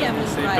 Yeah, Mr. słuchaj.